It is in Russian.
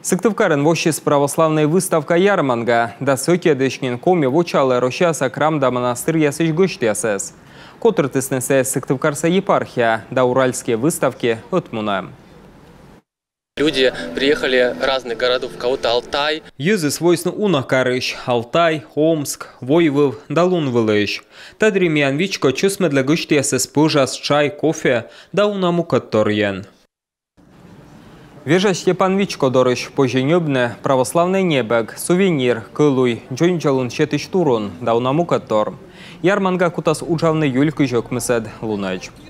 Сыктывкарын вощис православная выставка ярманга. Да сөке коми вочалы рощаса крамда монастырь ясыш гөштясыз. Котыртыснесе Сыктывкарса епархия, да уральские выставки отмуна. Люди приехали разных городов, кого-то Алтай. Юзы свойственно унакарыш, Алтай, Омск, Воевов, Далун вылыш. Тадримян вичко чусме для гыштясыз пужас, чай, кофе, да унаму которьен. Вежа Степановичко дорыш поженебне православный небег, сувенир, кылуй, джончалун щетыш турун, даунаму катор. Ярманга кутас уджавны юль мысед лунач.